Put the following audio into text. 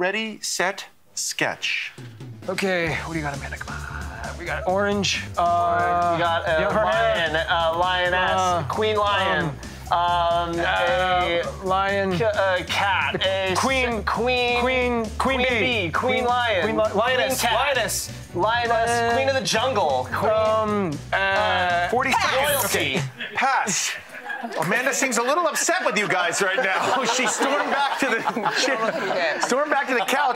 Ready, set, sketch. Okay, what do you got, Amanda? Come on. We got orange. Uh, We got a her hair. lion, a lioness, Uh, queen lion, um, a, Uh, lion. a cat, a s- Queen- queen, Queen- Queen bee. queen, Queen- lion, Queen li- lioness, cat, lioness. lioness, Lion- queen of the jungle, queen, Um, uh, 40 seconds. royalty. Pass. Amanda seems a little upset with you guys right now. She stormed back to the stormed back to the couch.